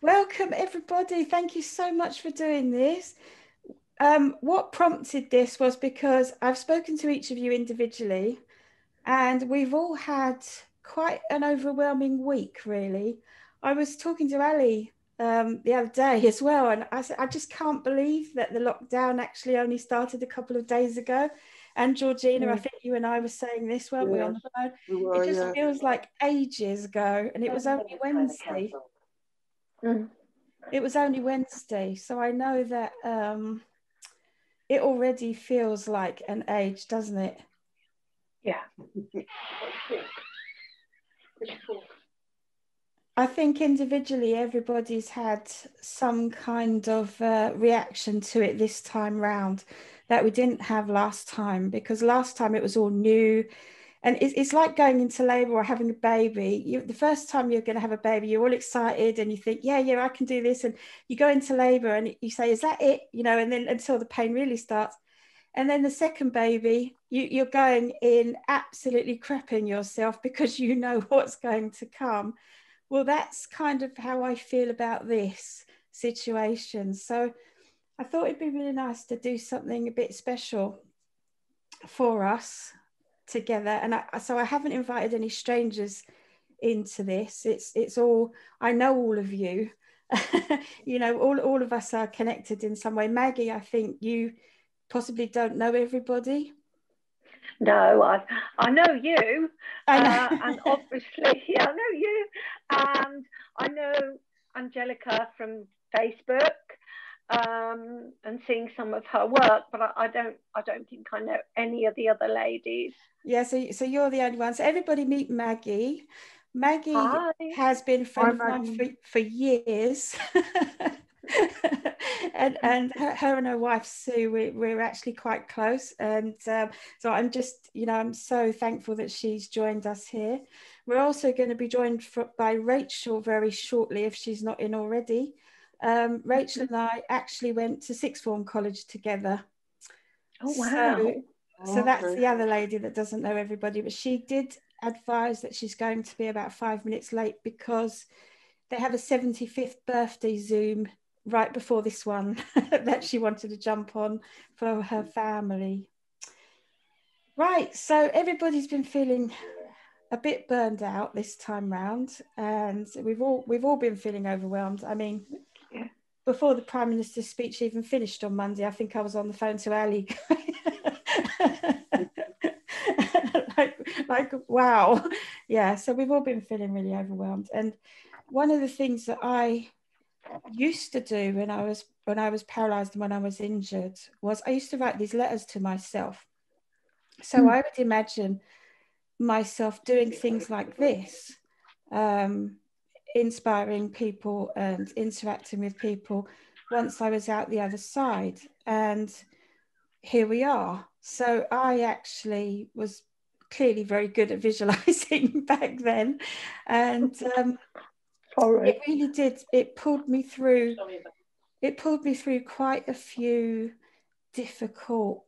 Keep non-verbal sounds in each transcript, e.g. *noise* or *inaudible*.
welcome everybody. Thank you so much for doing this. Um, what prompted this was because I've spoken to each of you individually, and we've all had quite an overwhelming week, really. I was talking to Ali um, the other day as well, and I said, I just can't believe that the lockdown actually only started a couple of days ago. And Georgina, mm. I think you and I were saying this, weren't yeah. we, on the phone? We were, it just yeah. feels like ages ago, and it was only Wednesday. Mm. It was only Wednesday, so I know that um, it already feels like an age, doesn't it? Yeah. I think individually everybody's had some kind of uh, reaction to it this time round that we didn't have last time because last time it was all new and it's, it's like going into labor or having a baby. You, the first time you're going to have a baby you're all excited and you think yeah yeah i can do this. And you go into labor and you say is that it? You know and then until the pain really starts. And then the second baby you, you're going in absolutely crapping yourself because you know *laughs* what's going to come. Well, that's kind of how I feel about this situation. So I thought it'd be really nice to do something a bit special for us together. And I, so I haven't invited any strangers into this. It's it's all I know all of you. *laughs* you know, all, all of us are connected in some way. Maggie, I think you possibly don't know everybody. No, I I know you, I know. Uh, and obviously *laughs* yeah, I know you, and I know Angelica from Facebook, um, and seeing some of her work, but I, I, don't I don't think I know any of the other ladies. Yeah, so so you're the only one. So everybody meet Maggie. Maggie Hi. has been friend of mine for, for years. *laughs* and and her, her, and her wife Sue, we, we're actually quite close, and um, so I'm just, you know, I'm so thankful that she's joined us here. We're also going to be joined for, by Rachel very shortly, if she's not in already. Um, Rachel and I actually went to sixth form college together. Oh wow! So, so that's the other lady that doesn't know everybody, but she did advise that she's going to be about five minutes late because they have a 75th birthday Zoom right before this one *laughs* that she wanted to jump on for her family. Right, so everybody's been feeling a bit burned out this time round, and we've all we've all been feeling overwhelmed. I mean. Before the Prime Minister's speech even finished on Monday, I think I was on the phone to Ali. *laughs* like, like, wow, yeah. So we've all been feeling really overwhelmed, and one of the things that I used to do when I was when I was paralyzed and when I was injured was I used to write these letters to myself. So mm. I would imagine myself doing things like this, um, inspiring people and interacting with people once I was out the other side. And here we are. So I actually was clearly very good at *laughs* visualizing back then. And um, it really did. It pulled me through. It pulled me through quite a few difficult,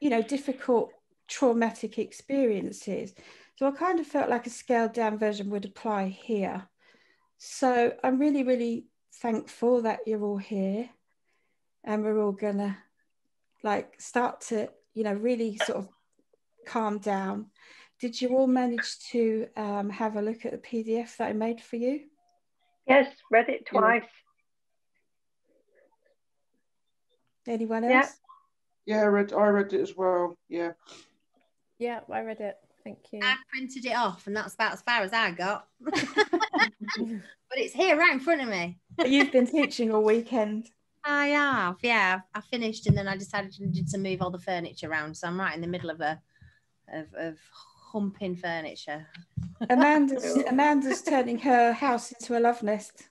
you know, difficult traumatic experiences. So I kind of felt like a scaled down version would apply here. So I'm really, really thankful that you're all here and we're all gonna like start to, you know, really sort of calm down did you all manage to um, have a look at the PDF that I made for you? Yes, read it twice. Anyone else? Yeah, yeah I read. I read it as well. Yeah. Yeah, I read it. Thank you. I printed it off, and that's about as far as I got. *laughs* *laughs* but it's here, right in front of me. You've been teaching all weekend. I have, yeah. I finished, and then I decided to move all the furniture around. So I'm right in the middle of a of, of humping furniture. Amanda's *laughs* Amanda's turning her house into a love nest.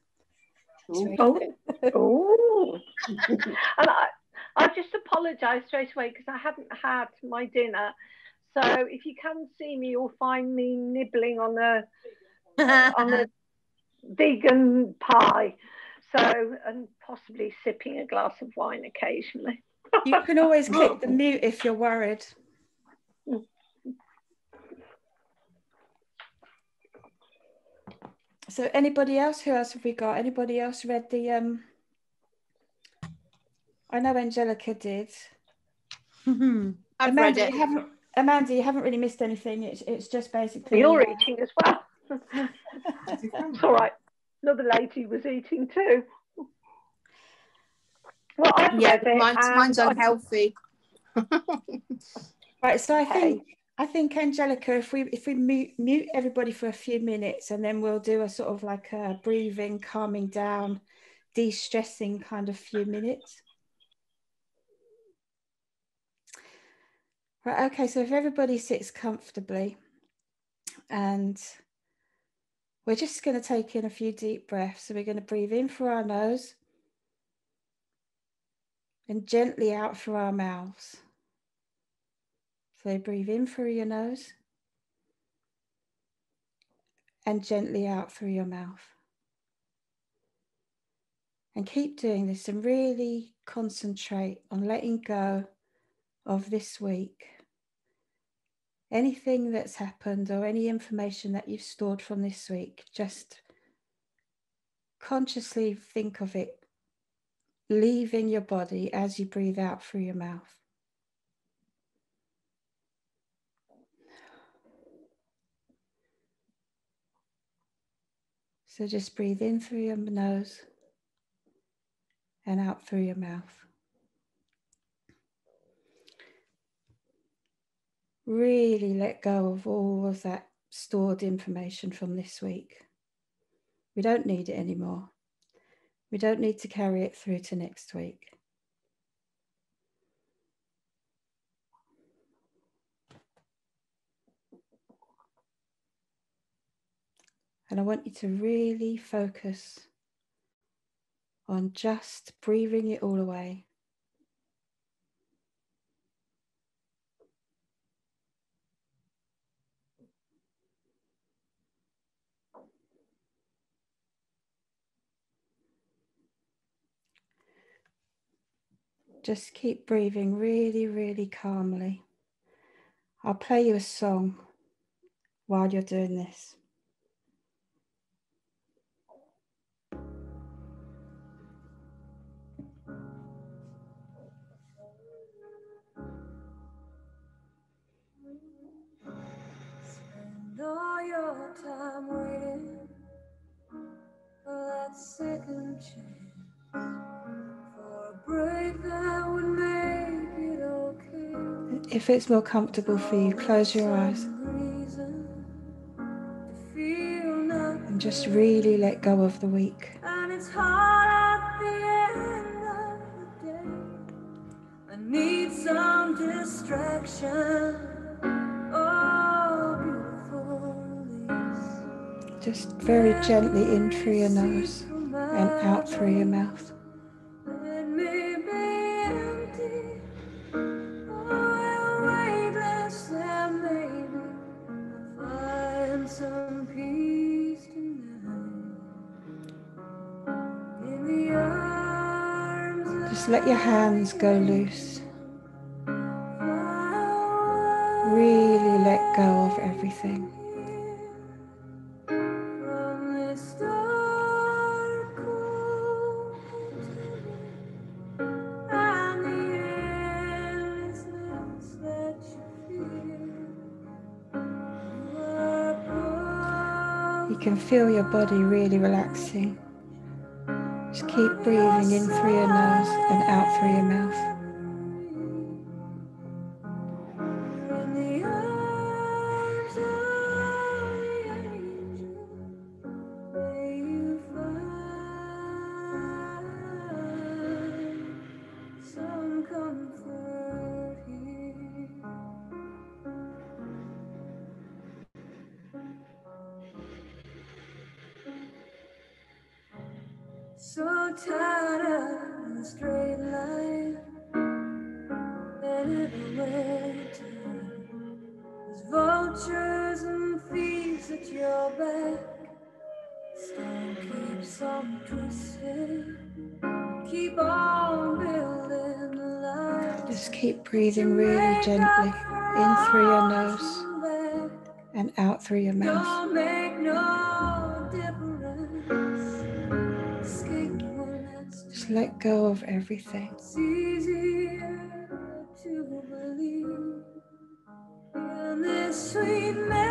Oh, oh. and I, I just apologise straight away because I haven't had my dinner. So if you can see me, you'll find me nibbling on a on a *laughs* vegan pie. So and possibly sipping a glass of wine occasionally. you can always *laughs* click the mute if you're worried. so anybody else? Who else have we got? Anybody else read the um I know Angelica did. *laughs* I've Amanda, read it. You haven't, Amanda, you haven't really missed anything. It's it's just basically You're eating as well. it's all right. Another lady was eating too. Well, I've Yeah, mine's, mine's unhealthy. *laughs* Right, so I Okay. think I think Angelica, if we if we mute, mute everybody for a few minutes, and then we'll do a sort of like a breathing, calming down, de-stressing kind of few minutes. Right, okay, so if everybody sits comfortably, and we're just going to take in a few deep breaths. So we're going to breathe in through our nose and gently out through our mouths. So breathe in through your nose and gently out through your mouth. And keep doing this and really concentrate on letting go of this week. Anything that's happened or any information that you've stored from this week, just consciously think of it leaving your body as you breathe out through your mouth. So just breathe in through your nose and out through your mouth. Really let go of all of that stored information from this week. We don't need it anymore. We don't need to carry it through to next week. And I want you to really focus on just breathing it all away. Just keep breathing really, really calmly. I'll play you a song while you're doing this. Spend all your time waiting for that second chance If it's more comfortable for you, close your eyes Reason to feel nothing, and just really let go of the week. and it's hard at the end of the day. I need some distraction. Oh. Just very gently in through your nose and out through your mouth. Hands go loose. Really let go of everything. You can feel your body really relaxing. Keep breathing in through your nose and out through your mouth. Go of everything. It's easier to believe in this sweet madness,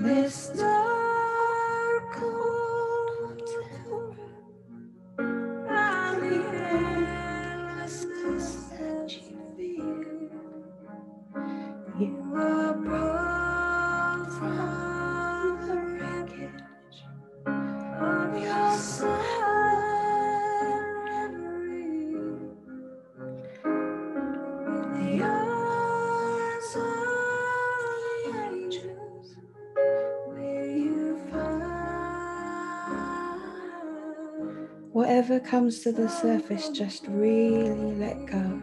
dark comes to the surface, just really let go.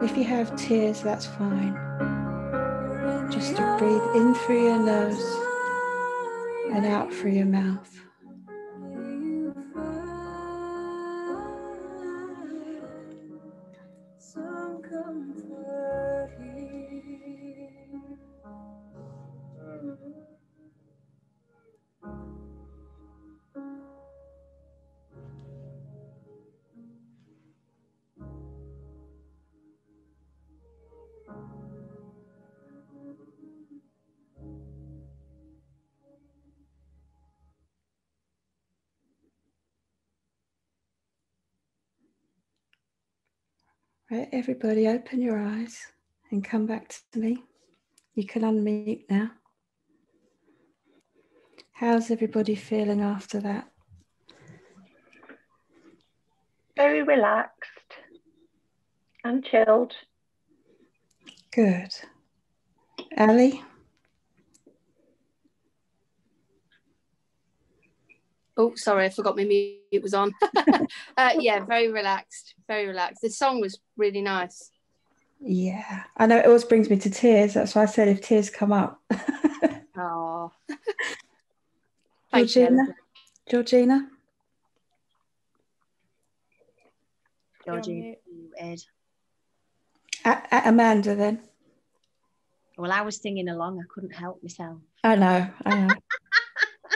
If you have tears, that's fine. Just to breathe in through your nose and out through your mouth. Everybody, open your eyes and come back to me. You can unmute now. How's everybody feeling after that? Very relaxed and chilled. Good. Ali? Oh, sorry, I forgot my mute was on. *laughs* uh, yeah, very relaxed, very relaxed. The song was really nice. Yeah, I know it always brings me to tears. That's why I said if tears come up. *laughs* Oh, *laughs* thank you. Georgina? Georgina? Georgie. Ed. A- A- Amanda, then? Well, I was singing along. I couldn't help myself. I know, I know.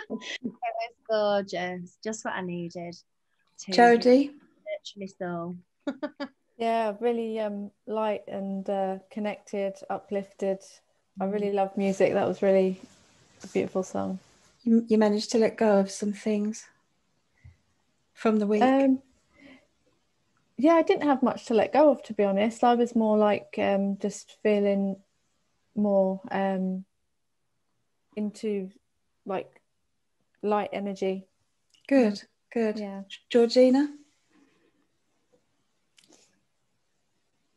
It was gorgeous. Just what I needed. To Jodie? nurture my soul. *laughs* Yeah, really um, light and uh, connected, uplifted. I really love music. That was really a beautiful song. You, you managed to let go of some things from the week. Um, yeah, I didn't have much to let go of, to be honest. I was more like um, just feeling more um, into like light energy. good, good. Yeah. Georgina?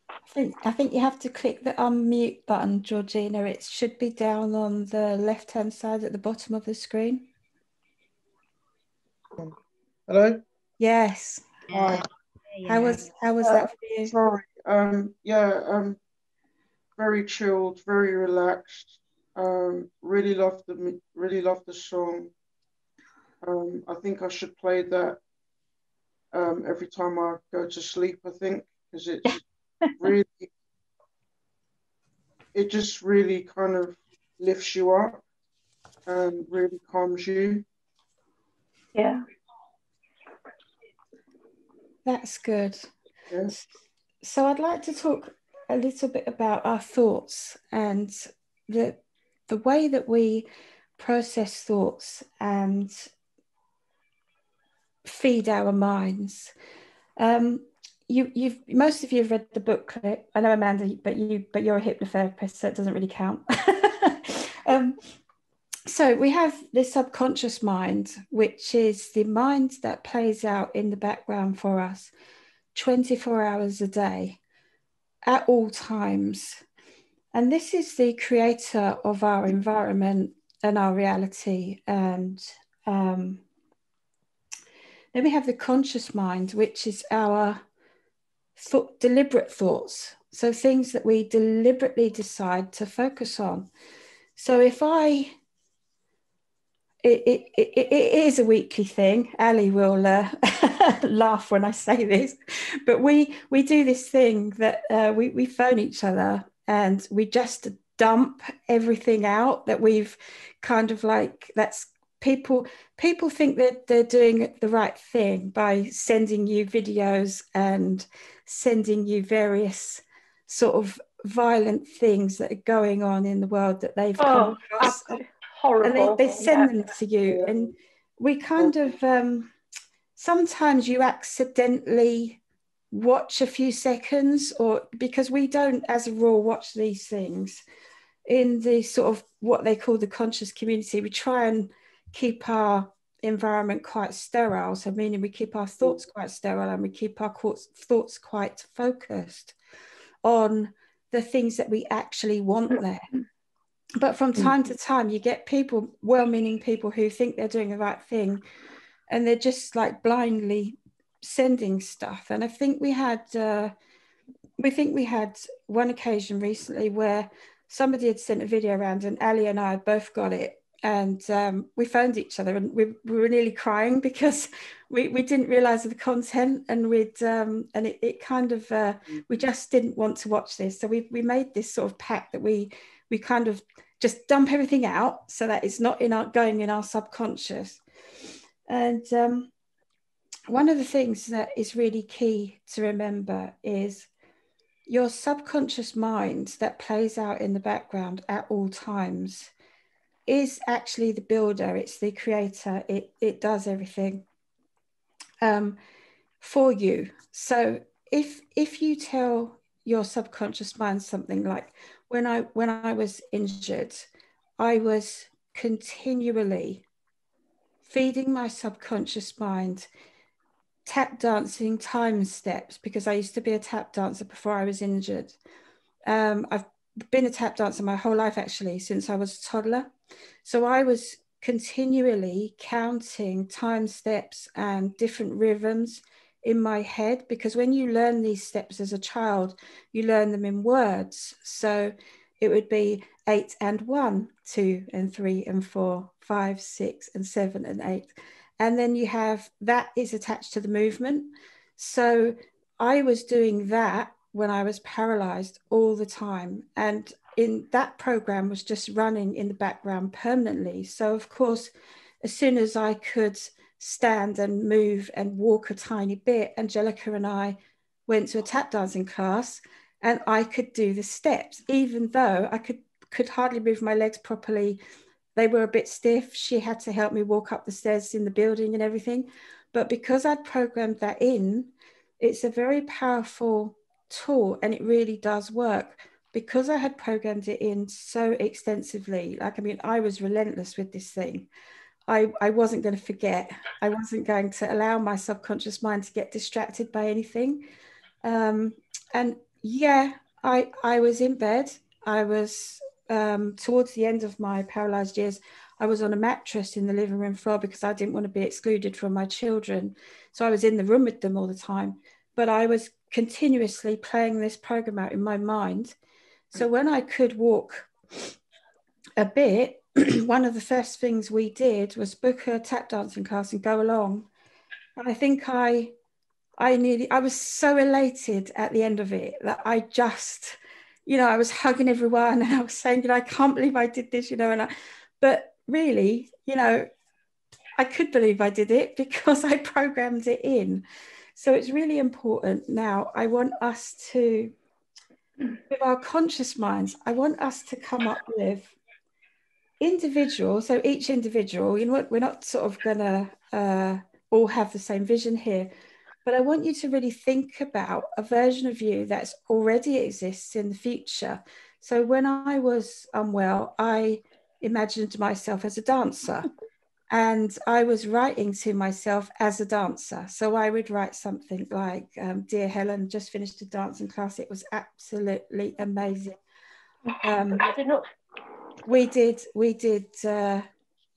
I think, I think you have to click the unmute button, Georgina. It should be down on the left hand side at the bottom of the screen. Hello. Yes. Hi. How was how was Uh, that for you? Sorry. Um. Yeah. Um. Very chilled. Very relaxed. Um. Really loved the. Really loved the song. Um. I think I should play that. Um. Every time I go to sleep, I think because it's *laughs* really. It just really kind of lifts you up, and really calms you. Yeah. That's good. Yes. So I'd like to talk a little bit about our thoughts and the the way that we process thoughts and feed our minds. Um, you, you've most of you have read the booklet. I know Amanda, but you but you're a hypnotherapist, so it doesn't really count. *laughs* um, so we have the subconscious mind, which is the mind that plays out in the background for us 24 hours a day at all times. And this is the creator of our environment and our reality. And um, then we have the conscious mind, which is our thought, deliberate thoughts, So things that we deliberately decide to focus on. So if I it, it, it, it is a weekly thing. Ali will uh, *laughs* laugh when I say this, but we we do this thing that uh, we we phone each other and we just dump everything out that we've kind of like that's people people think that they're doing the right thing by sending you videos and sending you various sort of violent things that are going on in the world that they've come Oh, across horrible. and they, they send Yeah. them to you and we kind of um, sometimes you accidentally watch a few seconds or because we don't as a rule watch these things in the sort of what they call the conscious community we try and keep our environment quite sterile so meaning we keep our thoughts mm. quite sterile and we keep our thoughts thoughts quite focused on the things that we actually want mm. there. But from mm. time to time you get people well-meaning people who think they're doing the right thing and they're just like blindly sending stuff. And i think we had uh, we think we had one occasion recently where somebody had sent a video around and ali and i both got it and um, we phoned each other and we, we were nearly crying *laughs* because we, we didn't realize the content and we'd um, and it, it kind of uh, we just didn't want to watch this. So we, we made this sort of pact that we we kind of just dump everything out so that it's not in our going in our subconscious. And um, one of the things that is really key to remember is your subconscious mind that plays out in the background at all times is actually the builder it's the creator it it does everything um, for you so if if you tell your subconscious mind something like when i when i was injured i was continually feeding my subconscious mind tap dancing time steps because I used to be a tap dancer before I was injured. Um, I've been a tap dancer my whole life actually since I was a toddler. So I was continually counting time steps and different rhythms in my head because when you learn these steps as a child, you learn them in words. So it would be eight and one, two and three and four, five, six and seven and eight. And then you have that is attached to the movement. So I was doing that when I was paralyzed all the time. And in that program was just running in the background permanently. So of course, as soon as I could stand and move and walk a tiny bit, Angelica and I went to a tap dancing class and I could do the steps, even though I could could hardly move my legs properly. They were a bit stiff. She had to help me walk up the stairs in the building and everything. But because I'd programmed that in, it's a very powerful tool and it really does work. Because I had programmed it in so extensively, like, I mean, I was relentless with this thing. I, I wasn't going to forget. I wasn't going to allow my subconscious mind to get distracted by anything. Um, and yeah, I I was in bed. I was um, towards the end of my paralyzed years. I was on a mattress in the living room floor because I didn't want to be excluded from my children. So I was in the room with them all the time. But I was continuously playing this program out in my mind. So when I could walk a bit, *clears throat* one of the first things we did was book a tap dancing class and go along. And I think I I nearly I was so elated at the end of it that I just, you know, I was hugging everyone *laughs* and I was saying, you know, I can't believe I did this, you know, and I but really, you know, I could believe I did it *laughs* because I programmed it in. So it's really important now. I want us to, with our conscious minds, I want us to come up with individual. So each individual, you know what, we're not sort of gonna uh, all have the same vision here, but I want you to really think about a version of you that's already exists in the future. So when I was unwell, I imagined myself as a dancer and I was writing to myself as a dancer. So I would write something like, um, Dear Helen, just finished a dancing class. It was absolutely amazing. Um, I did not. we did, we did, uh,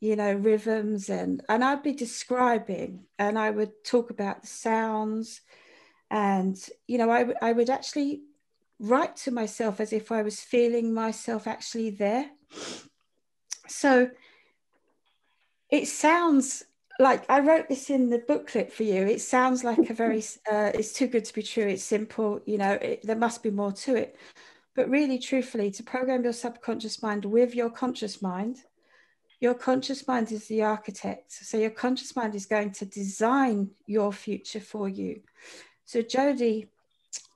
you know, rhythms and, and I'd be describing and I would talk about the sounds and, you know, I, I would actually write to myself as if I was feeling myself actually there. So it sounds like I wrote this in the booklet for you. It sounds like a very, *laughs* uh, it's too good to be true. It's simple, you know, it, there must be more to it. But really, truthfully, to program your subconscious mind with your conscious mind, your conscious mind is the architect. So your conscious mind is going to design your future for you. So Jodie,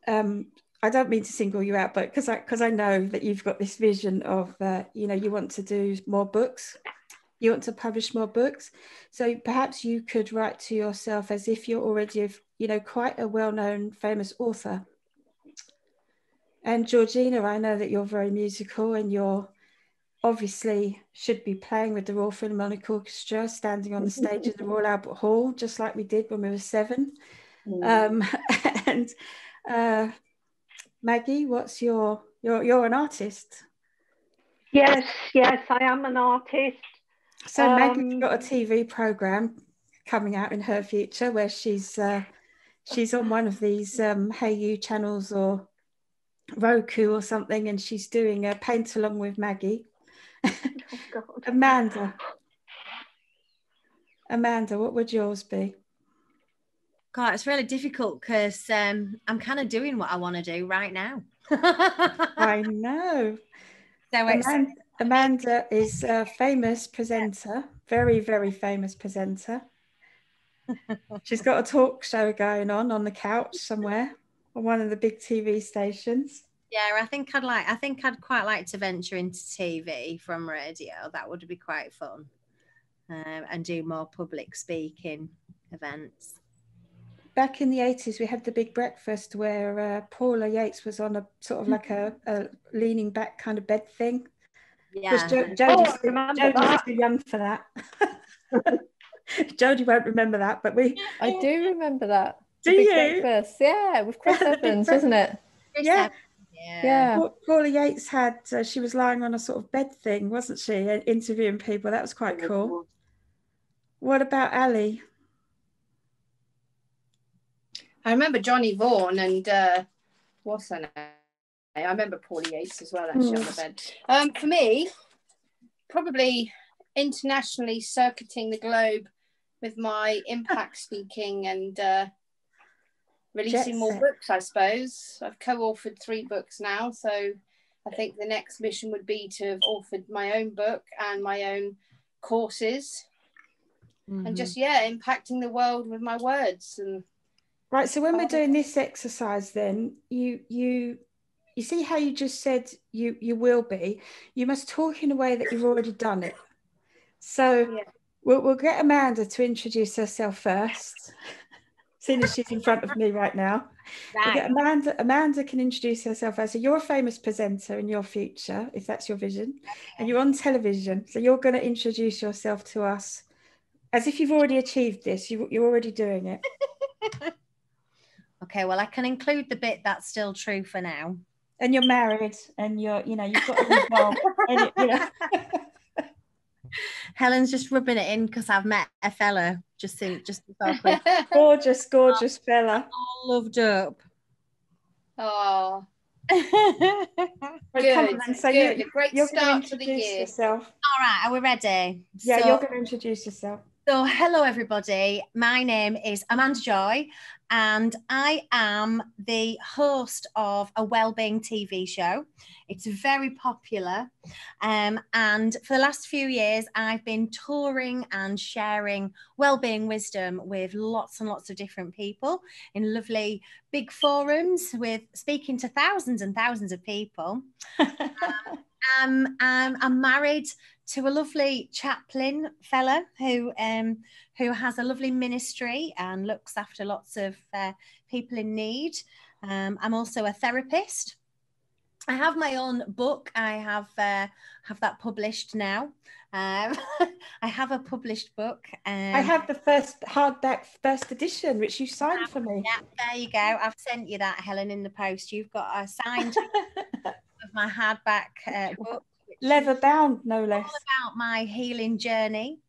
um, I don't mean to single you out, but because I because I know that you've got this vision of uh, you know you want to do more books, you want to publish more books. So perhaps you could write to yourself as if you're already you know quite a well-known famous author and Georgina, I know that you're very musical and you're obviously should be playing with the Royal Philharmonic Orchestra, standing on the stage in the Royal Albert Hall, just like we did when we were seven. Mm. Um, *laughs* and uh, Maggie, what's your you're you're an artist? Yes, yes, I am an artist. So um, Maggie's got a TV program coming out in her future where she's uh, she's on one of these um, Hey You channels or Roku or something, and she's doing a paint along with Maggie. Oh, *laughs* Amanda. Amanda, what would yours be? God, it's really difficult because um, I'm kind of doing what I want to do right now. *laughs* I know. So Amanda, Amanda is a famous presenter, very, very famous presenter. *laughs* She's got a talk show going on on the couch somewhere on one of the big TV stations. Yeah, I think I'd like. I think I'd quite like to venture into TV from radio. That would be quite fun, um, and do more public speaking events. Back in the eighties, we had the big breakfast where uh, Paula Yates was on a sort of like a, a leaning back kind of bed thing. Yeah, jo- Jodie's, oh, Jodie's too young for that. *laughs* Jodie won't remember that, but we. I do remember that. Do you? Breakfast. Yeah, with Chris *laughs* Evans, wasn't it? Yeah. Yeah. Yeah. Paula Yates had, uh, she was lying on a sort of bed thing, wasn't she? Interviewing people. That was quite cool. What about Ali? I remember Johnny Vaughan and uh, what's her name? I remember Paula Yates as well, actually, mm. on the bed. Um, for me, probably internationally circuiting the globe with my impact speaking and uh, releasing more books, I suppose. I've co-authored three books now, so I think the next mission would be to have authored my own book and my own courses, mm-hmm. and just yeah, impacting the world with my words and. Right. So when we're doing this exercise, then you you you see how you just said you you will be. You must talk in a way that you've already done it. So yeah. we'll, we'll get Amanda to introduce herself first seeing as she's in front of me right now. Right. Amanda, Amanda can introduce herself as so you're a famous presenter in your future, if that's your vision, and you're on television. So you're going to introduce yourself to us as if you've already achieved this. You, you're already doing it. *laughs* okay, well, I can include the bit that's still true for now. And you're married, and you're, you know, you've got to be involved. and, you know. *laughs* Helen's just rubbing it in because I've met a fella just in just *laughs* gorgeous, gorgeous fella. All loved up. Oh. good, so good. You, a great you're start to the year. Yourself. All right, are we ready? Yeah, so, you're going to introduce yourself. So, hello everybody. My name is Amanda Joy, and I am the host of a wellbeing TV show. It's very popular, um, and for the last few years, I've been touring and sharing wellbeing wisdom with lots and lots of different people in lovely big forums, with speaking to thousands and thousands of people. um, *laughs* um, I'm married to a lovely chaplain fellow who um, who has a lovely ministry and looks after lots of uh, people in need. Um, I'm also a therapist. I have my own book. I have uh, have that published now. Um, *laughs* I have a published book. Um, I have the first hardback first edition, which you signed for me. Yeah, there you go. I've sent you that, Helen, in the post. You've got a signed *laughs* of my hardback uh, book leather bound, no less. All about my healing journey.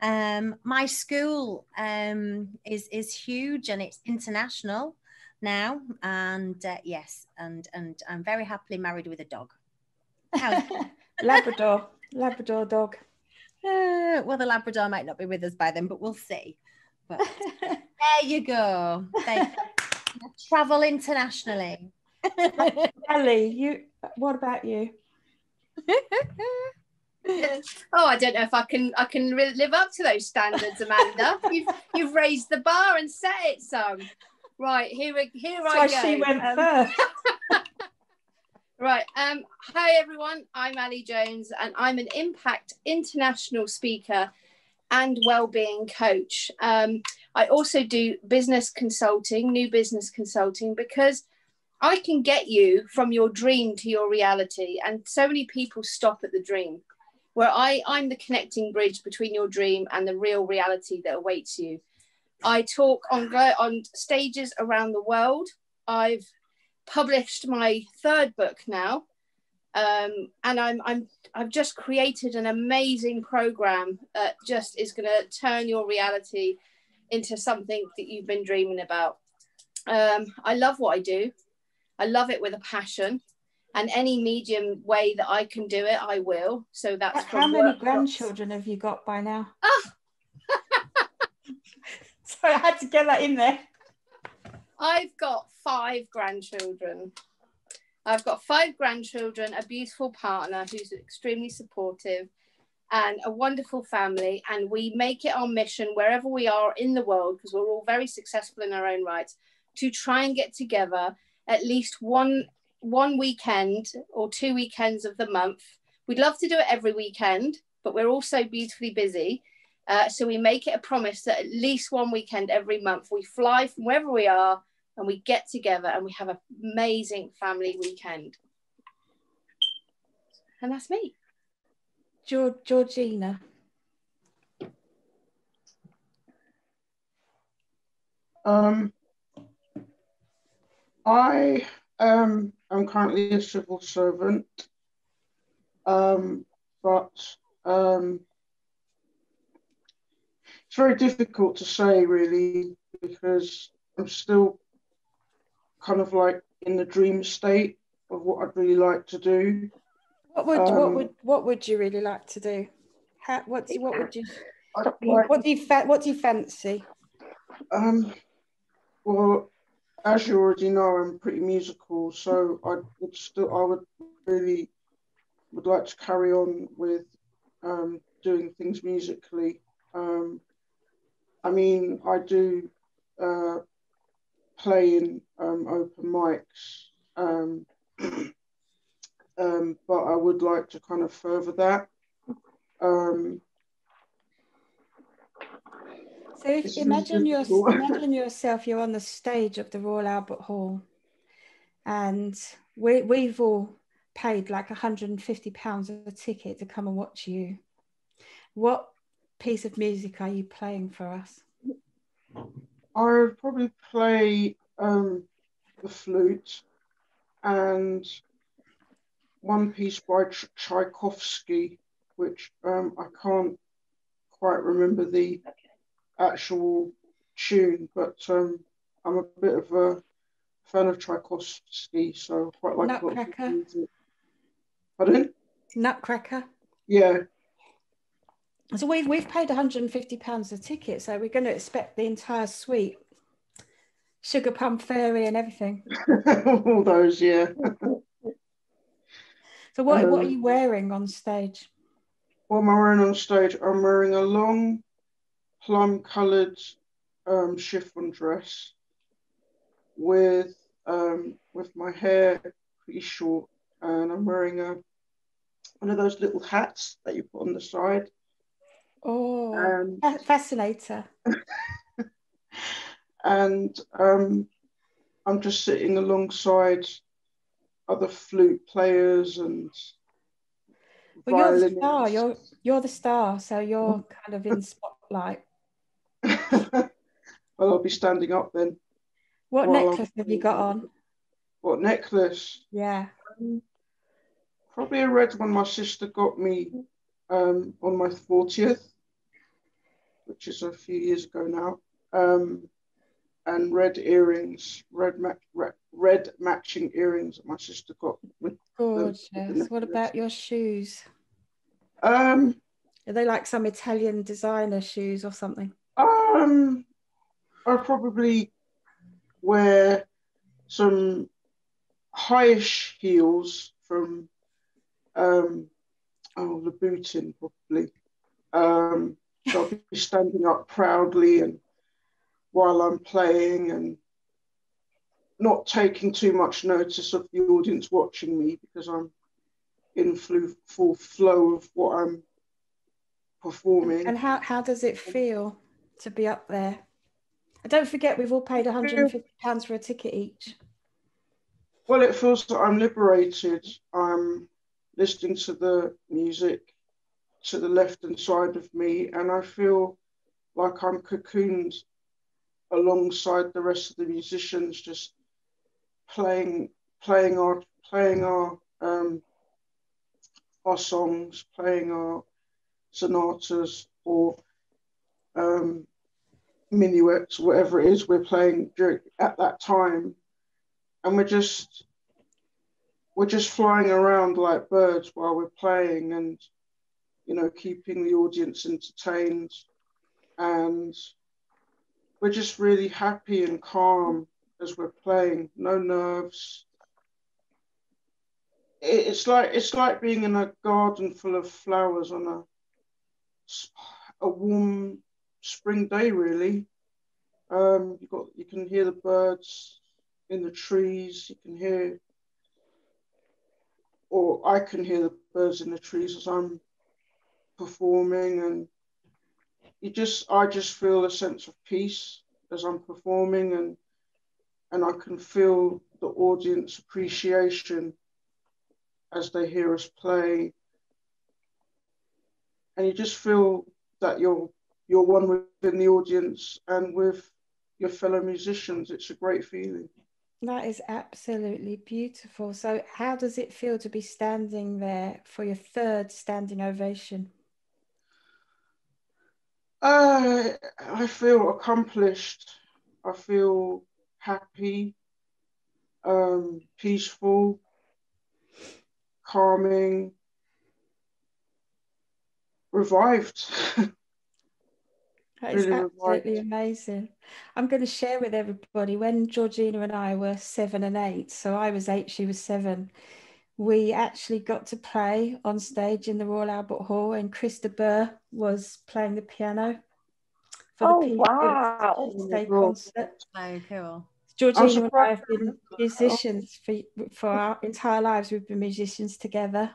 Um, my school um, is is huge and it's international. now, and uh, yes, and and I'm very happily married with a dog. *laughs* *laughs* Labrador, Labrador dog. Uh, well, the Labrador might not be with us by then, but we'll see. But there you go. There- *laughs* travel internationally. Ellie, you. What about you? *laughs* Oh, I don't know if I can I can re- live up to those standards, Amanda. *laughs* you've you've raised the bar and set it some. Right here here That's I go. she went Um, first. *laughs* Right. Um, hi everyone. I'm Ali Jones and I'm an impact international speaker and well-being coach. Um, I also do business consulting, new business consulting, because I can get you from your dream to your reality. And so many people stop at the dream, where I, I'm the connecting bridge between your dream and the real reality that awaits you. I talk on on stages around the world. I've published my third book now, um, and I'm I'm I've just created an amazing program that just is going to turn your reality into something that you've been dreaming about. Um, I love what I do. I love it with a passion, and any medium way that I can do it, I will. So that's How from many grandchildren have you got by now? Ah! *laughs* Sorry, I had to get that in there. I've got five grandchildren. I've got five grandchildren, a beautiful partner who's extremely supportive, and a wonderful family. And we make it our mission wherever we are in the world, because we're all very successful in our own rights, to try and get together at least one one weekend or two weekends of the month. We'd love to do it every weekend, but we're also beautifully busy. Uh, so we make it a promise that at least one weekend every month we fly from wherever we are and we get together and we have an amazing family weekend. And that's me. Geor- Georgina. Um, I um, am currently a civil servant, um, but um, it's very difficult to say really because I'm still kind of like in the dream state of what I'd really like to do. What would what Um, would what would you really like to do? How, what what would you like what do you what do you fancy? Um, well, as you already know, I'm pretty musical, so I would still, I would really would like to carry on with um, doing things musically. Um, I mean, I do uh, play in um, open mics, um, *clears throat* um, but I would like to kind of further that. So if, imagine your, *laughs* imagine yourself, you're on the stage of the Royal Albert Hall, and we we've all paid like 150 pounds of a ticket to come and watch you. What piece of music are you playing for us? I would probably play um, the flute and one piece by Ch- Tchaikovsky, which um, I can't quite remember the actual tune, but um, I'm a bit of a fan of Tchaikovsky, so I quite like a lot of his Nutcracker. music. Pardon? Nutcracker. Yeah, So we've we've paid 150 pounds a ticket, so we're going to expect the entire suite, Sugar Plum Fairy and everything. *laughs* all those, yeah. So what what are Um, you wearing on stage? What am I wearing on stage? I'm wearing a long plum coloured um, chiffon dress with um, with my hair pretty short, and I'm wearing a one of those little hats that you put on the side. Oh, fa- fascinator. *laughs* and um, I'm just sitting alongside other flute players and Well, you're the star. You're you're the star, so you're kind of in spotlight. *laughs* well, I'll be standing up then. What Well, necklace have you got on? What necklace? Yeah. Probably a red one my sister got me um, on my 40th, which is a few years ago now. Um, and red earrings, red, ma- red, red matching earrings that my sister got. With Gorgeous. the What about your shoes? um, Are they like some Italian designer shoes or something? Um, I probably wear some highish heels from um, oh the booting probably. Um, so I'll be standing up proudly and while I'm playing and not taking too much notice of the audience watching me because I'm in full, full flow of what I'm performing. And how, how does it feel to be up there? And don't forget, we've all paid £150 for a ticket each. Well, it feels that I'm liberated. I'm listening to the music to the left and side of me, and I feel like I'm cocooned alongside the rest of the musicians, just playing, playing our, playing our, um, our songs, playing our sonatas or um, minuets, whatever it is we're playing during, at that time, and we're just we're just flying around like birds while we're playing, and you know, keeping the audience entertained, and we're just really happy and calm as we're playing. No nerves. It's like it's like being in a garden full of flowers on a a warm spring day, really. Um, you got you can hear the birds in the trees. You can hear, or I can hear the birds in the trees as I'm performing, and you just I just feel a sense of peace as I'm performing, and and I can feel the audience appreciation as they hear us play, and you just feel that you're you're one within the audience and with your fellow musicians. It's a great feeling. That is absolutely beautiful. So, how does it feel to be standing there for your third standing ovation? Uh, I feel accomplished. I feel happy, um, peaceful, calming, revived. *laughs* That is Really absolutely revived. amazing. I'm going to share with everybody when Georgina and I were seven and eight, so I was eight, she was seven. We actually got to play on stage in the Royal Albert Hall, and Chris de Burgh was playing the piano for Oh, the Peter wow. Day Wow. concert. So cool. Georgina and I have been musicians for, for our entire lives. We've been musicians together.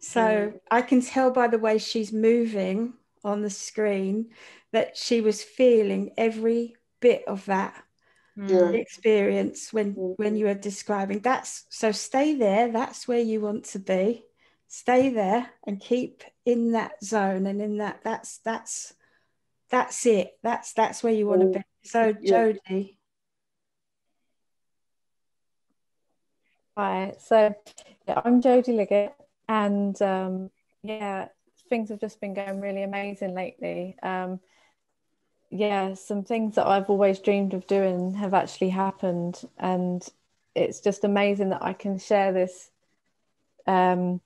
So I can tell by the way she's moving on the screen that she was feeling every bit of that Yeah. experience when when you were describing. That's so stay there. That's where you want to be. Stay there and keep in that zone and in that that's that's that's it. That's that's where you want to be. So Yeah. jodie Hi, so yeah, I'm Jodie Liggett, and um, yeah, things have just been going really amazing lately. Um, yeah, some things that I've always dreamed of doing have actually happened, and it's just amazing that I can share this. Um,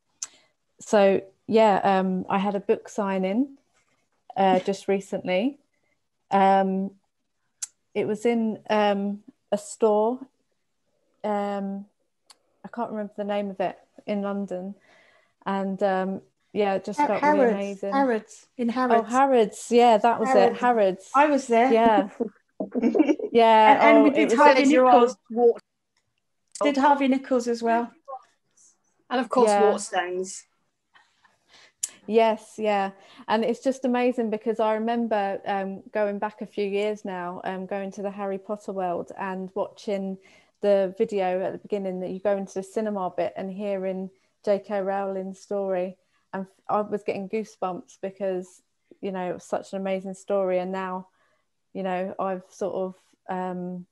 so yeah, um, I had a book signing uh, just recently. Um, it was in um, a store. Um, I can't remember the name of it in London, and um, yeah, it just felt really harrods amazing. harrods in Harrods. Oh, harrods Harrods, yeah, that was Harrods. it. Harrods, i was there yeah, *laughs* yeah. And- and oh, we did Harvey Village Nichols. did harvey nichols as well and of course Yeah. Waterstones. Yes, yeah, and it's just amazing because I remember um, going back a few years now, um, going to the Harry Potter world and watching the video at the beginning that you go into the cinema bit and hearing J.K. Rowling's story, and I was getting goosebumps because you know it was such an amazing story, and now, you know, I've sort of um,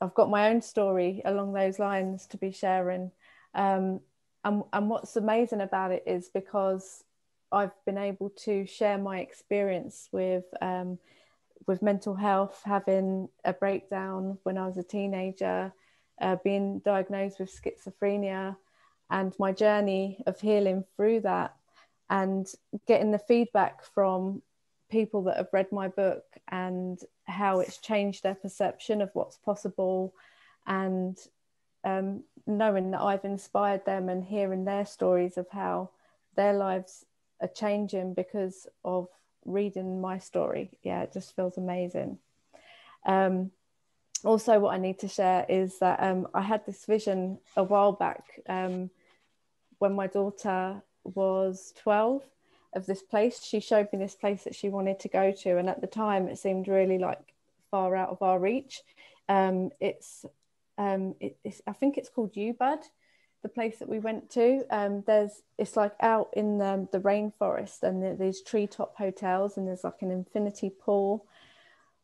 I've got my own story along those lines to be sharing. Um, and, and what's amazing about it is because I've been able to share my experience with um, with mental health, having a breakdown when I was a teenager, uh, being diagnosed with schizophrenia, and my journey of healing through that, and getting the feedback from people that have read my book and how it's changed their perception of what's possible, and um, knowing that I've inspired them and hearing their stories of how their lives are changing because of reading my story. Yeah, it just feels amazing. Um, also, what I need to share is that um, I had this vision a while back um, when my daughter was 12 of this place. She showed me this place that she wanted to go to, and at the time, it seemed really like far out of our reach. Um, it's, um, it, it's, I think it's called Ubud the place that we went to. Um, there's it's like out in the, the rainforest, and there, there's treetop hotels, and there's like an infinity pool.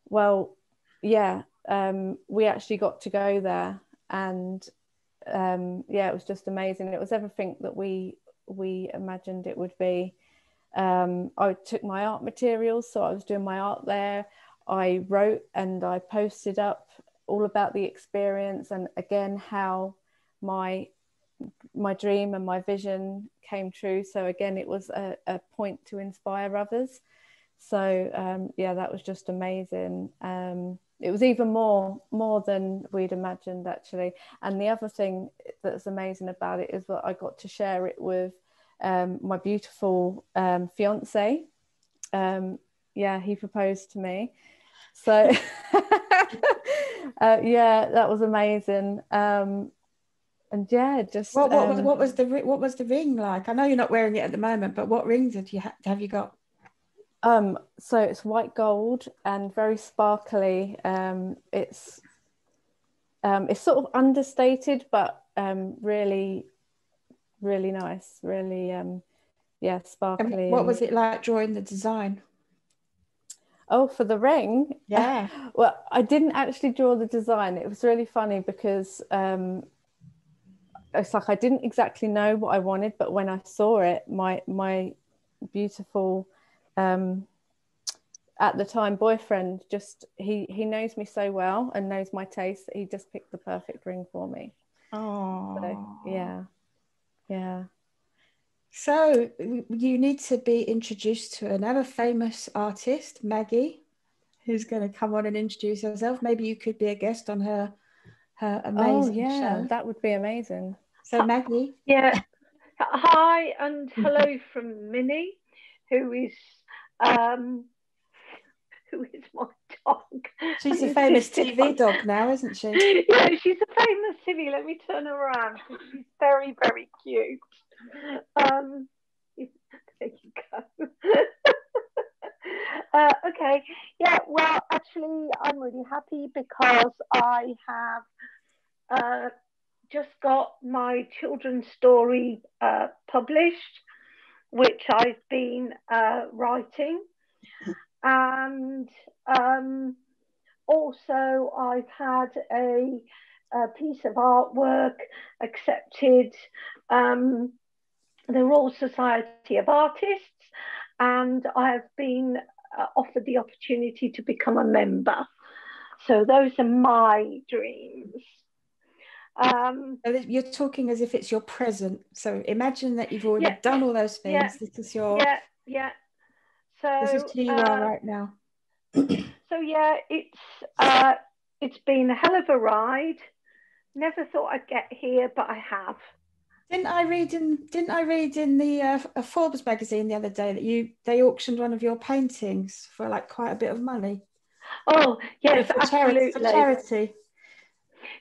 Well, yeah, um, we actually got to go there, and um, yeah, it was just amazing. It was everything that we we imagined it would be. Um, I took my art materials, so I was doing my art there. I wrote and I posted up all about the experience and again how my my dream and my vision came true. So again, it was a, a point to inspire others. So um, yeah, that was just amazing. Um, it was even more more than we'd imagined actually. And the other thing that's amazing about it is that I got to share it with um, my beautiful um, fiance. Um, yeah, he proposed to me. So *laughs* uh, yeah, that was amazing. Um, and yeah, just what, what, um, what was the what was the ring like? I know you're not wearing it at the moment, but what rings have you ha- have you got? Um, so it's white gold and very sparkly. Um, it's um, it's sort of understated, but um, really, really nice. Really, um, yeah, sparkly. And what was it like drawing the design? Oh, for the ring? Yeah. *laughs* well, I didn't actually draw the design. It was really funny because um, it's like I didn't exactly know what I wanted, but when I saw it, my my beautiful um, at the time boyfriend just he he knows me so well and knows my taste that he just picked the perfect ring for me. Oh, so, yeah, yeah. So you need to be introduced to another famous artist, Maggie, who's going to come on and introduce herself. Maybe you could be a guest on her her oh, amazing oh, yeah, show. That would be amazing. So Maggie. Yeah. Hi and hello from Minnie, who is um, *laughs* who is my dog. She's a famous TV dog now, isn't she? *laughs* yeah, she's a famous TV. Let me turn her around. She's very, very cute. Um, there you go. *laughs* uh, okay, yeah. Well, actually, I'm really happy because I have uh, just got my children's story uh, published, which I've been uh, writing. And um, also, I've had a, a, piece of artwork accepted um, the Royal Society of Artists, and I have been uh, offered the opportunity to become a member. So, those are my dreams. Um, You're talking as if it's your present. So imagine that you've already yeah, done all those things. Yeah, this is your yeah, yeah. So this is who you uh, are right now. *clears throat* so yeah, it's uh, it's been a hell of a ride. Never thought I'd get here, but I have. Didn't I read in Didn't I read in the uh, Forbes magazine the other day that you they auctioned one of your paintings for like quite a bit of money? Oh yes, for, charity, for charity.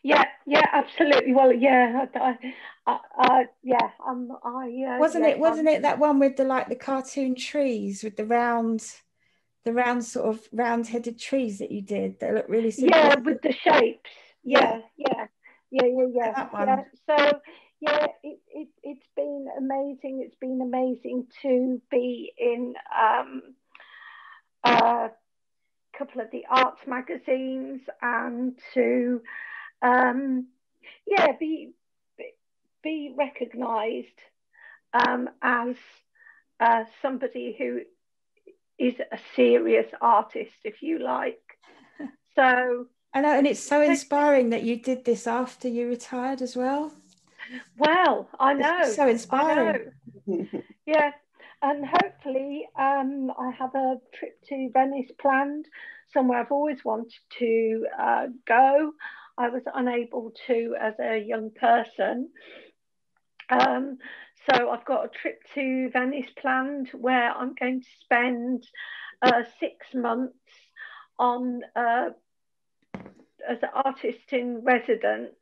Yeah, yeah, absolutely. Well, yeah, I, I, I yeah, um, I uh, wasn't yeah, it wasn't it that one with the like the cartoon trees with the round, the round sort of round-headed trees that you did that look really simple. Yeah, with the shapes. Yeah, yeah, yeah, yeah, yeah. That one. yeah. So yeah, it, it it's been amazing. It's been amazing to be in um, a couple of the arts magazines and to um, yeah, be be recognised um, as uh, somebody who is a serious artist, if you like. *laughs* So I know, and it's so inspiring that you did this after you retired as well. well, I It's know. so inspiring. Know. *laughs* yeah, and hopefully um, I have a trip to Venice planned, somewhere I've always wanted to uh, go. I was unable to as a young person. Um, so I've got a trip to Venice planned where I'm going to spend uh, six months on uh, as an artist in residence.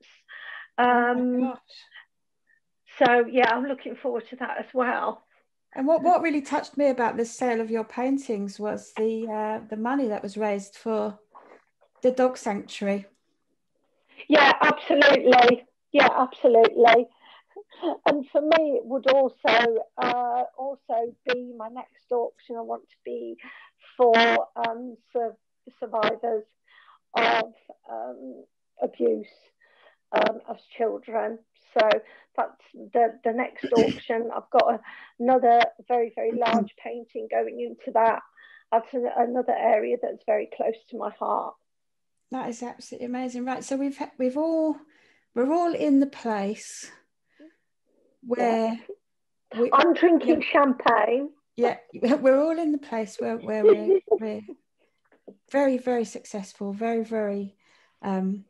Oh Um, gosh. so yeah, I'm looking forward to that as well. And what, what really touched me about the sale of your paintings was the uh, the money that was raised for the dog sanctuary. Yeah, absolutely. Yeah, absolutely. And for me, it would also uh, also be my next auction. I want to be for um, sur- survivors of um, abuse um, as children. So that's the the next *clears throat* auction. I've got a, another very very large painting going into that. That's an, another area that's very close to my heart. That is absolutely amazing, right? So we've we've all we're all in the place where we, I'm drinking champagne. yeah *laughs* we're all in the place where, where we're, *laughs* we're very very successful very very um,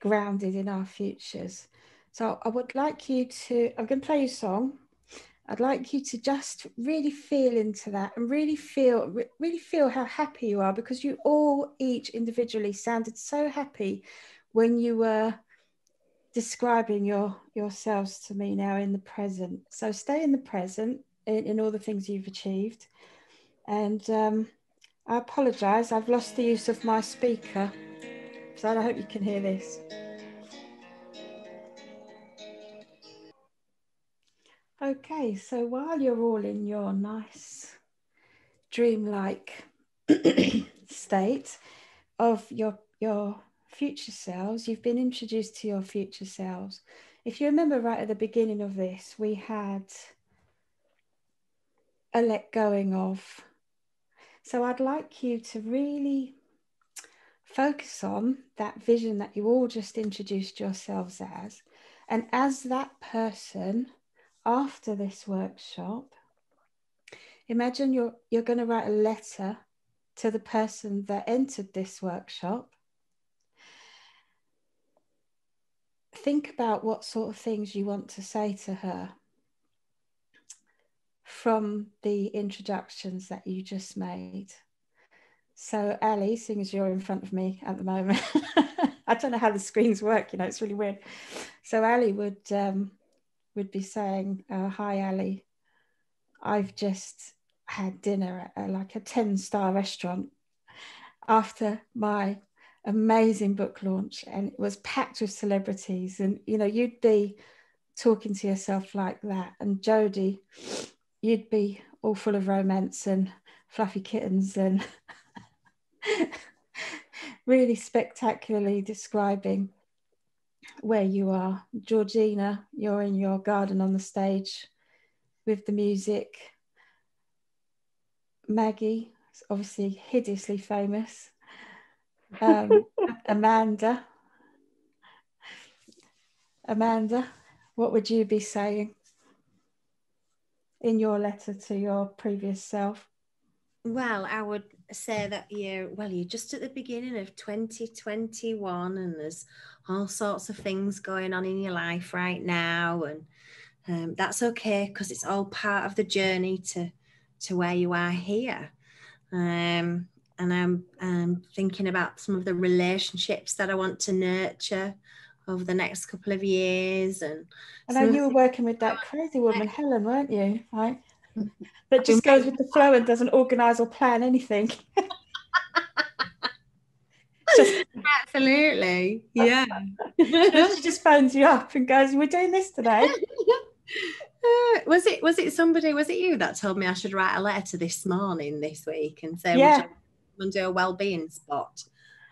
grounded in our futures so i would like you to i'm going to play you a song i'd like you to just really feel into that and really feel really feel how happy you are because you all each individually sounded so happy when you were describing your yourselves to me now in the present so stay in the present in, in all the things you've achieved. And um, I apologise, I've lost the use of my speaker. So I hope you can hear this. Okay, so while you're all in your nice dreamlike *coughs* state of your your future selves, you've been introduced to your future selves. If you remember right at the beginning of this, we had a let going of. So I'd like you to really focus on that vision that you all just introduced yourselves as. And as that person, after this workshop, imagine you're, you're going to write a letter to the person that entered this workshop. Think about what sort of things you want to say to her from the introductions that you just made. So, Ali, seeing as you're in front of me at the moment, *laughs* I don't know how the screens work. You know, it's really weird. So, Ali would um, would be saying, uh, "Hi, Ali. I've just had dinner at a, like a ten star restaurant after my amazing book launch, and it was packed with celebrities. And you know, you'd be talking to yourself like that, and Jodie you'd be all full of romance and fluffy kittens and *laughs* really spectacularly describing where you are. Georgina, you're in your garden on the stage with the music. Maggie, obviously hideously famous. Um, *laughs* Amanda, Amanda, what would you be saying? in your letter to your previous self? Well, I would say that you're well, you're just at the beginning of 2021, and there's all sorts of things going on in your life right now, and um, that's okay because it's all part of the journey to to where you are here. Um, and I'm, I'm thinking about some of the relationships that I want to nurture over the next couple of years, and I know you were working with that crazy woman, Helen, weren't you? Right? That just goes with the flow and doesn't organise or plan anything. *laughs* just, Absolutely, yeah. *laughs* she just phones you up and goes, "We're doing this today." *laughs* Uh, was it was it somebody was it you that told me I should write a letter this morning this week and say Yeah. would you come and do a well-being spot?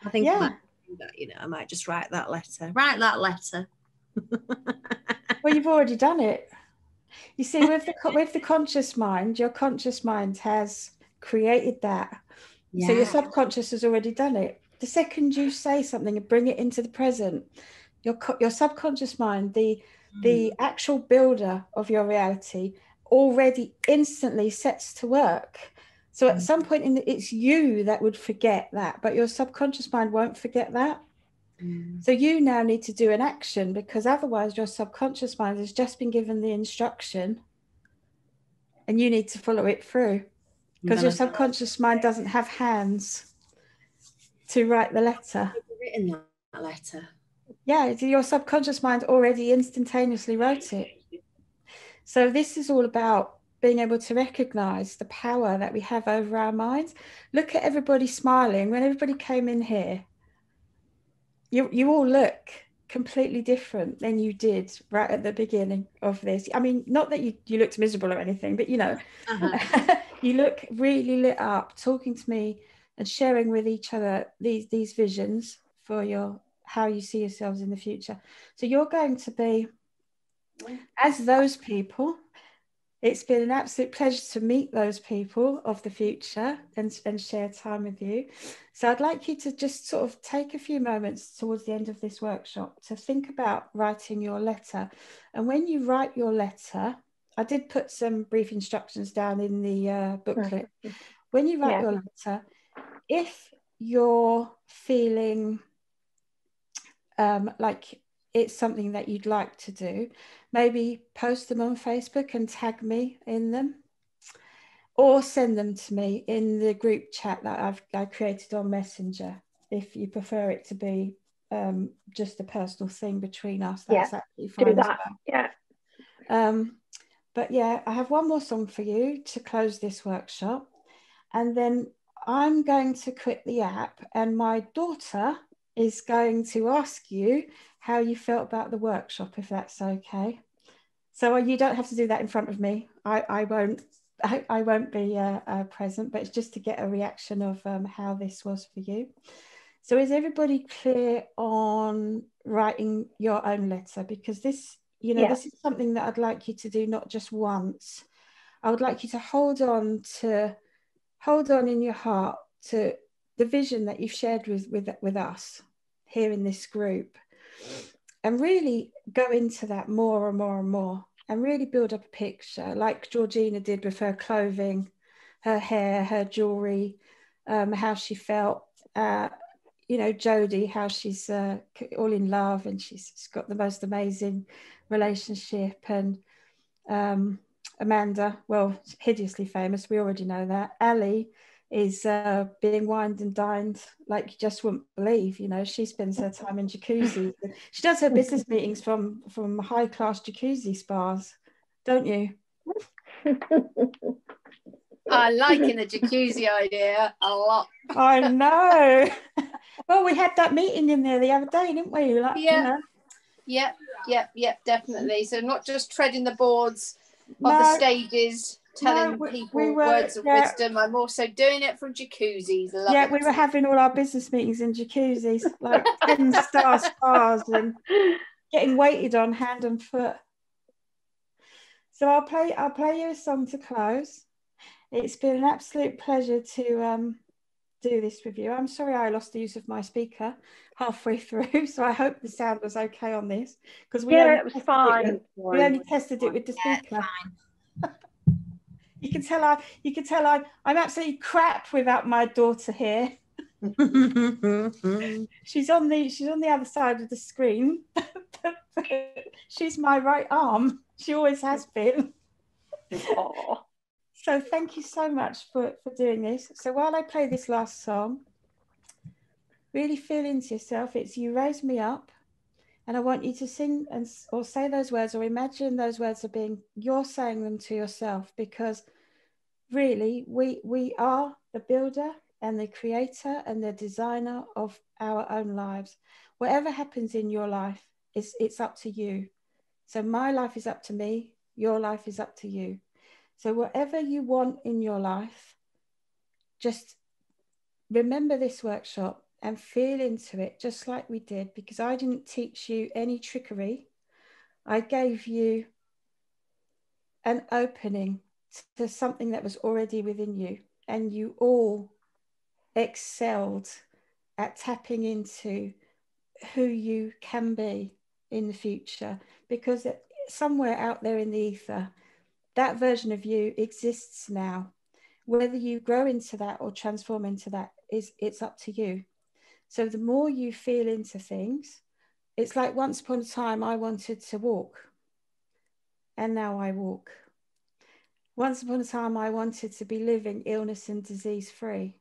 I think Yeah. I might that, you know I might just write that letter. Write that letter. Well, you've already done it. You see, with the with the conscious mind, your conscious mind has created that. So your subconscious has already done it. The second you say something and bring it into the present, your your subconscious mind, the the mm. actual builder of your reality, already instantly sets to work. So at mm. some point in the, it's you that would forget that, but your subconscious mind won't forget that. Mm. So you now need to do an action because otherwise your subconscious mind has just been given the instruction and you need to follow it through because your subconscious mind doesn't have hands to write the letter. Written that- that letter. Yeah, your subconscious mind already instantaneously wrote it. So this is all about being able to recognize the power that we have over our minds. Look at everybody smiling. When everybody came in here, you you all look completely different than you did right at the beginning of this. I mean, not that you, you looked miserable or anything, but you know, Uh-huh. *laughs* you look really lit up talking to me and sharing with each other these these visions for your how you see yourselves in the future so you're going to be as those people it's been an absolute pleasure to meet those people of the future and, and share time with you. So i'd like you to just sort of take a few moments towards the end of this workshop to think about writing your letter. And when you write your letter i did put some brief instructions down in the uh, booklet. When you write Yeah. your letter if you're feeling um, like it's something that you'd like to do, maybe post them on Facebook and tag me in them, or send them to me in the group chat that I've I created on Messenger. If you prefer it to be um, just a personal thing between us, that's absolutely fine. Do that. well. Yeah. Um, but yeah, I have one more song for you to close this workshop. And then I'm going to quit the app, and my daughter is going to ask you how you felt about the workshop, if that's okay. So uh, you don't have to do that in front of me. I, I won't. *laughs* I, I won't be uh, uh, present, but it's just to get a reaction of um, how this was for you. So is everybody clear on writing your own letter? Because this, you know, Yeah. this is something that I'd like you to do not just once. I would like you to hold on to, hold on in your heart to the vision that you've shared with with with us here in this group, and really go into that more and more and more, and really build up a picture like Georgina did with her clothing, her hair, her jewelry, um, how she felt. Uh, you know, Jodie, how she's uh, all in love and she's, she's got the most amazing relationship. And um, Amanda, well, hideously famous, we already know that. Ali is uh, being wined and dined like you just wouldn't believe. You know, she spends her time in jacuzzi. She does her business meetings from from high class jacuzzi spas, don't you? I liking the jacuzzi idea a lot. I know. well, we had that meeting in there the other day, didn't we? Like, you Yeah. know, Yep, yep, yep, definitely. So not just treading the boards of No. the stages, telling we- people we were- words of yeah. wisdom. I'm also doing it from jacuzzis. Love yeah, it. we were having all our business meetings in jacuzzis, like *laughs* 10 star spas and getting waited on hand and foot. So I'll play I'll play you a song to close. It's been an absolute pleasure to um, do this with you. I'm sorry I lost the use of my speaker halfway through, *laughs* so I hope the sound was okay on this because we Yeah, only it was tested fine. we only tested it with the Yeah, speaker. You can tell I you can tell I I'm absolutely crap without my daughter here. *laughs* She's on the she's on the other side of the screen. *laughs* she's my right arm. She always has been. So thank you so much for, for doing this. So while I play this last song, really feel into yourself. It's you raise me up. And I want you to sing and or say those words or imagine those words are being you're saying them to yourself because really we we are the builder and the creator and the designer of our own lives. Whatever happens in your life is it's up to you. So my life is up to me, your life is up to you. So whatever you want in your life, just remember this workshop and feel into it just like we did because I didn't teach you any trickery. I gave you an opening to something that was already within you. and you all excelled at tapping into who you can be in the future because somewhere out there in the ether that version of you exists now whether you grow into that or transform into that is it's up to you so the more you feel into things it's like once upon a time i wanted to walk and now i walk. Once upon a time i wanted to be living illness and disease free.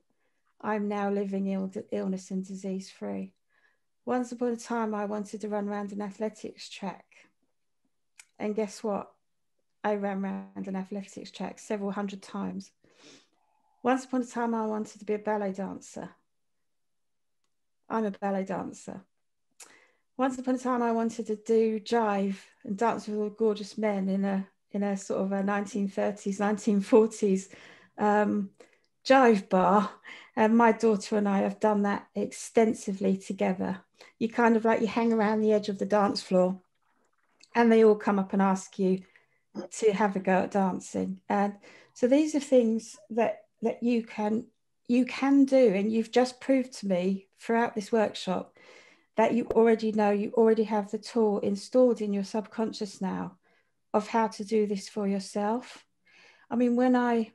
I'm now living Ill- illness and disease free. Once upon a time i wanted to run around an athletics track. And guess what? I ran around an athletics track several hundred times. Once upon a time, I wanted to be a ballet dancer. I'm a ballet dancer. Once upon a time, I wanted to do jive and dance with all gorgeous men in a in a sort of a 1930s, 1940s um, jive bar. And my daughter and I have done that extensively together. You kind of like you hang around the edge of the dance floor, and they all come up and ask you, to have a go at dancing. And so these are things that that you can you can do, and you've just proved to me throughout this workshop that you already know, you already have the tool installed in your subconscious now of how to do this for yourself. I mean, when I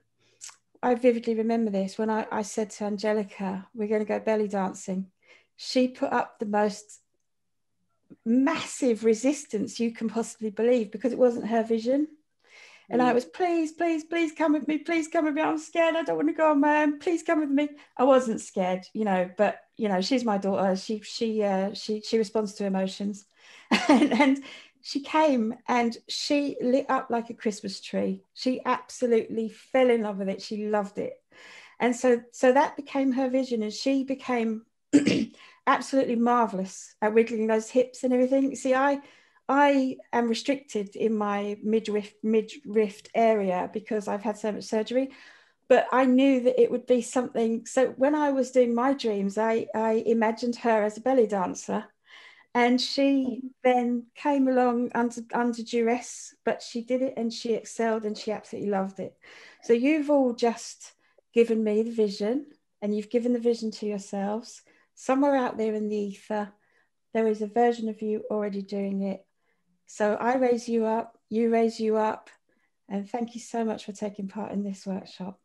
I vividly remember this when I, I said to Angelica, we're going to go belly dancing. She put up the most massive resistance you can possibly believe because it wasn't her vision. And I mm. was, please, please, please come with me. Please come with me. I'm scared. I don't want to go on my own. Please come with me. I wasn't scared, you know, but you know, she's my daughter. She she uh, she she responds to emotions, *laughs* and, and she came and she lit up like a Christmas tree. She absolutely fell in love with it. She loved it, and so so that became her vision, and she became *clears throat* absolutely marvelous at wiggling those hips and everything. See, I I am restricted in my midriff midriff area because I've had so much surgery. But I knew that it would be something. So when I was doing my dreams, I, I imagined her as a belly dancer. And she then came along under under duress, but she did it and she excelled and she absolutely loved it. So you've all just given me the vision and you've given the vision to yourselves somewhere out there in the ether, there is a version of you already doing it. So I raise you up, you raise you up, and thank you so much for taking part in this workshop.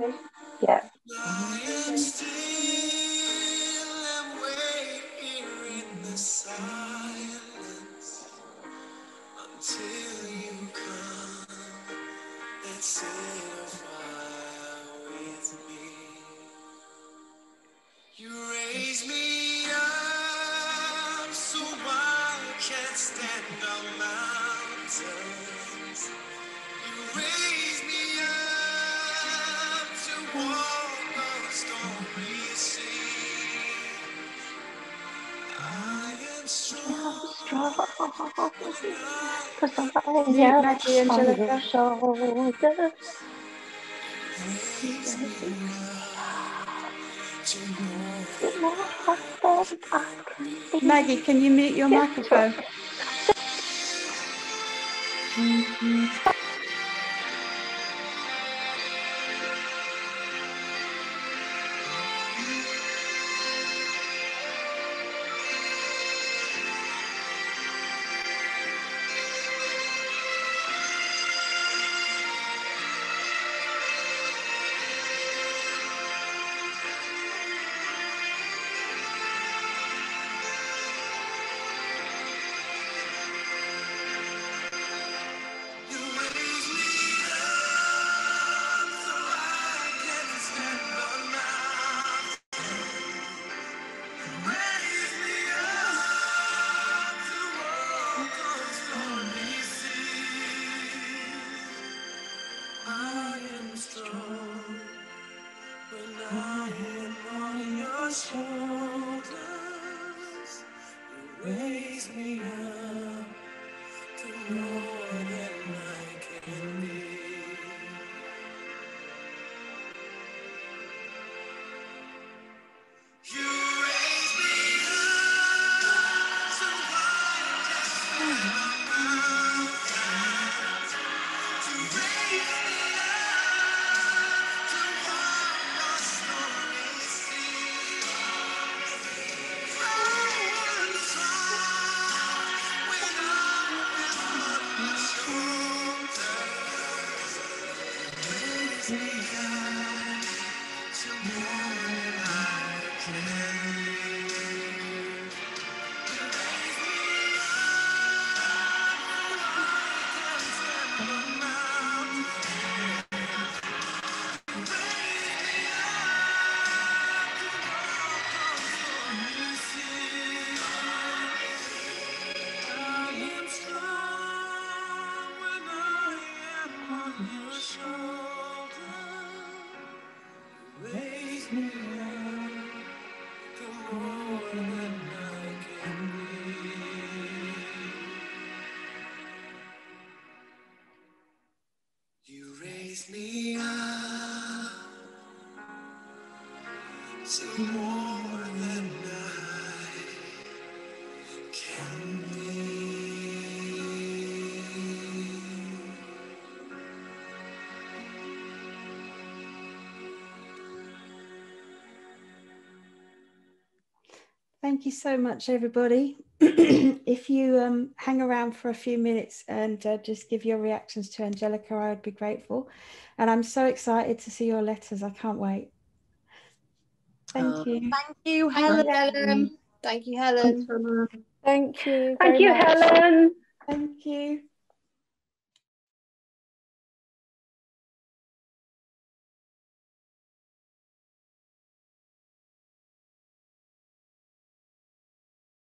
Yeah. Angelica. Maggie, can you mute your microphone? Thank you so much, everybody. *clears throat* if you um, hang around for a few minutes and uh, just give your reactions to Angelica, I would be grateful. And I'm so excited to see your letters. I can't wait. Thank Oh, you. Thank you, Thank Helen. you, Helen. Thank you, Helen. Thank you. Thank you, much. Helen. Thank you.